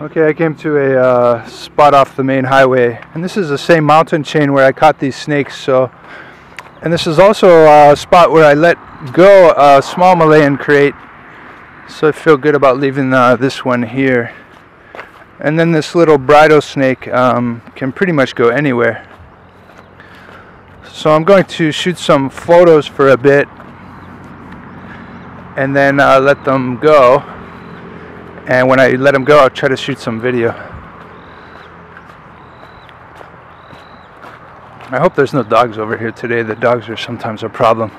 Okay, I came to a uh, spot off the main highway, and this is the same mountain chain where I caught these snakes. So, and this is also a spot where I let go a small Malayan krait. So I feel good about leaving uh, this one here. And then this little bridle snake um, can pretty much go anywhere. So I'm going to shoot some photos for a bit, and then uh, let them go and when I let them go I'll try to shoot some video. I hope there's no dogs over here today. The dogs are sometimes a problem.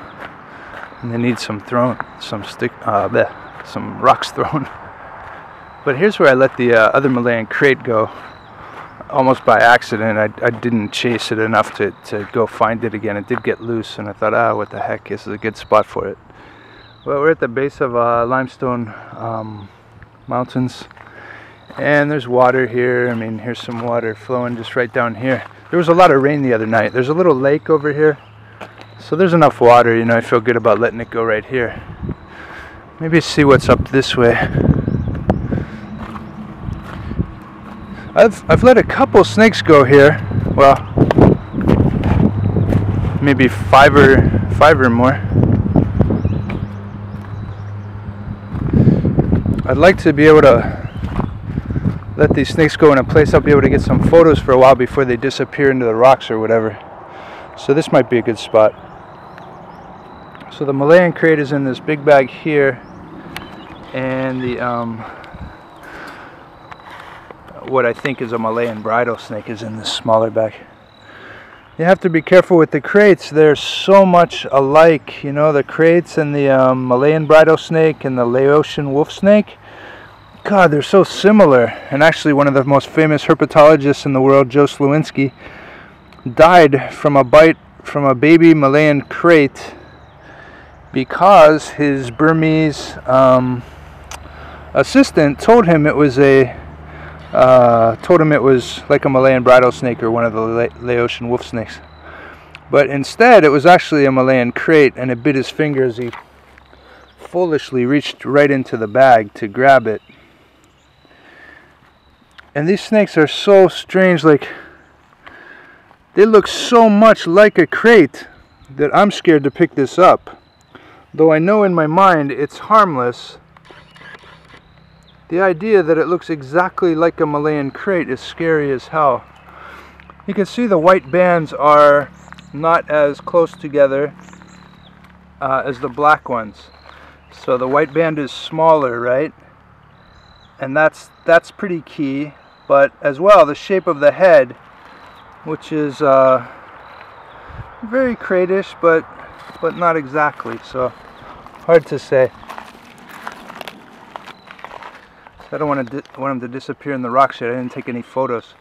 And they need some thrown some stick uh, bleh, some rocks thrown. But here's where I let the uh, other Malayan krait go. Almost by accident I, I didn't chase it enough to, to go find it again. It did get loose and I thought ah what the heck? This is a good spot for it. Well we're at the base of uh, limestone um, mountains. And there's water here. I mean, here's some water flowing just right down here. There was a lot of rain the other night. There's a little lake over here. So there's enough water, you know, I feel good about letting it go right here. Maybe see what's up this way. I've, I've let a couple snakes go here. Well, maybe five or five or more. I'd like to be able to let these snakes go in a place I'll be able to get some photos for a while before they disappear into the rocks or whatever. So this might be a good spot. So the Malayan krait is in this big bag here and the um, what I think is a Malayan bridle snake is in this smaller bag. You have to be careful with the kraits. They're so much alike, you know, the kraits and the um, Malayan bridle snake and the Laotian wolf snake. God, they're so similar. And actually, one of the most famous herpetologists in the world, Joe Slowinski, died from a bite from a baby Malayan krait because his Burmese um, assistant told him it was a uh, told him it was like a Malayan bridle snake or one of the La Laotian wolf snakes. But instead, it was actually a Malayan krait, and it bit his finger as he foolishly reached right into the bag to grab it. And these snakes are so strange, like, they look so much like a krait that I'm scared to pick this up. Though I know in my mind it's harmless, the idea that it looks exactly like a Malayan krait is scary as hell. You can see the white bands are not as close together uh, as the black ones. So the white band is smaller, right? And that's that's pretty key. But as well the shape of the head which is uh, very kraitish but but not exactly so hard to say. So I don't want to want him to disappear in the rock shed. I didn't take any photos.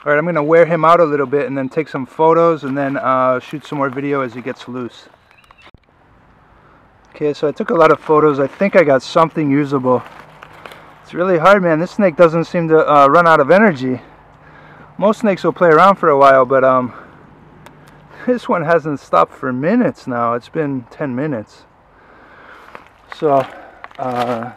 Alright I'm gonna wear him out a little bit and then take some photos and then uh, shoot some more video as he gets loose. Okay so I took a lot of photos. I think I got something usable really hard, man. This snake doesn't seem to uh, run out of energy. Most snakes will play around for a while, but um, this one hasn't stopped for minutes now. It's been 10 minutes. So, uh,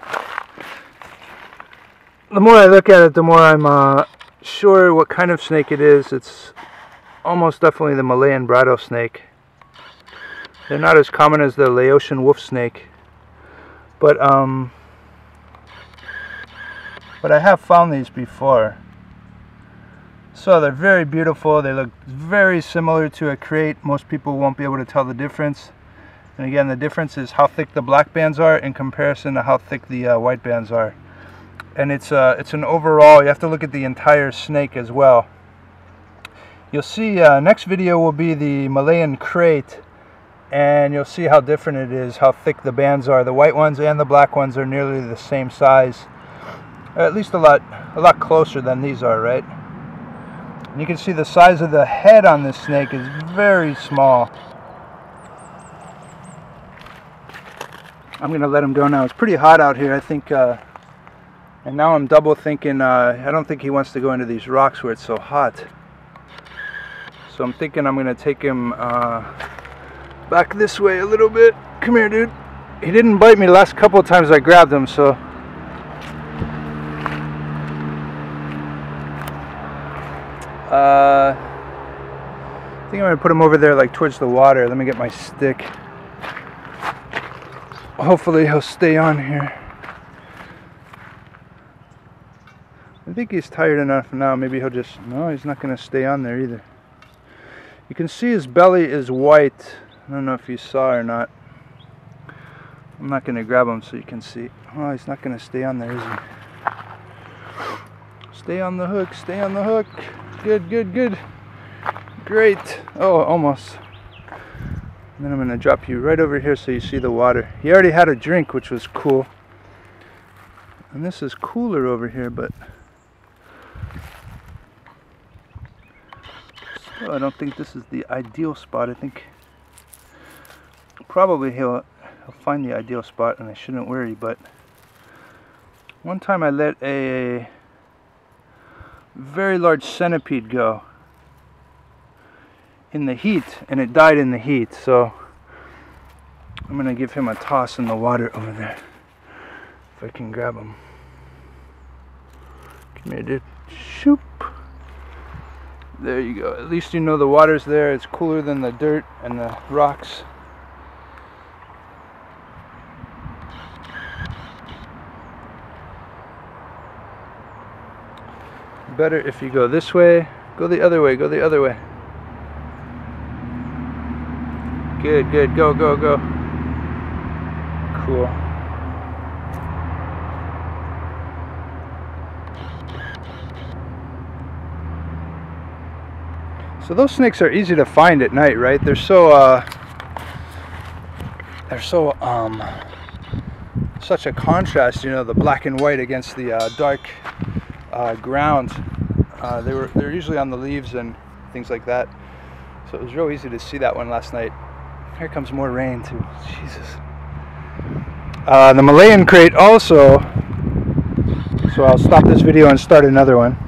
the more I look at it, the more I'm uh, sure what kind of snake it is. It's almost definitely the Malayan bridle snake. They're not as common as the Laotian wolf snake. But, um, but I have found these before. So they're very beautiful. They look very similar to a krait. Most people won't be able to tell the difference. And again, the difference is how thick the black bands are in comparison to how thick the uh, white bands are. And it's, uh, it's an overall, you have to look at the entire snake as well. You'll see, uh, next video will be the Malayan krait. And you'll see how different it is, how thick the bands are. The white ones and the black ones are nearly the same size at least a lot a lot closer than these are right? And you can see the size of the head on this snake is very small. I'm gonna let him go now. It's pretty hot out here I think uh, and now I'm double thinking uh, I don't think he wants to go into these rocks where it's so hot. So I'm thinking I'm gonna take him uh, back this way a little bit. Come here dude. He didn't bite me the last couple of times I grabbed him so Uh, I think I'm gonna put him over there, like towards the water. Let me get my stick. Hopefully he'll stay on here. I think he's tired enough now. Maybe he'll just, no, he's not gonna stay on there either. You can see his belly is white. I don't know if you saw or not. I'm not gonna grab him so you can see. Oh, he's not gonna stay on there, is he? Stay on the hook, stay on the hook. Good, good, good. Great. Oh, almost. And then I'm going to drop you right over here so you see the water. He already had a drink, which was cool. And this is cooler over here, but I don't think this is the ideal spot. I think probably he'll, he'll find the ideal spot and I shouldn't worry, but one time I let a very large centipede go in the heat and it died in the heat so I'm gonna give him a toss in the water over there if I can grab him. Come here dude shoop. There you go. At least you know the water's there. It's cooler than the dirt and the rocks better if you go this way go the other way go the other way Good, good. Go, go, go. Cool. So those snakes are easy to find at night, right? They're so, uh, they're so, um, such a contrast, you know, the black and white against the uh, dark uh, ground. Uh, they were, they're usually on the leaves and things like that. So it was real easy to see that one last night. Here comes more rain too. Jesus. Uh, the Malayan krait also. So I'll stop this video and start another one.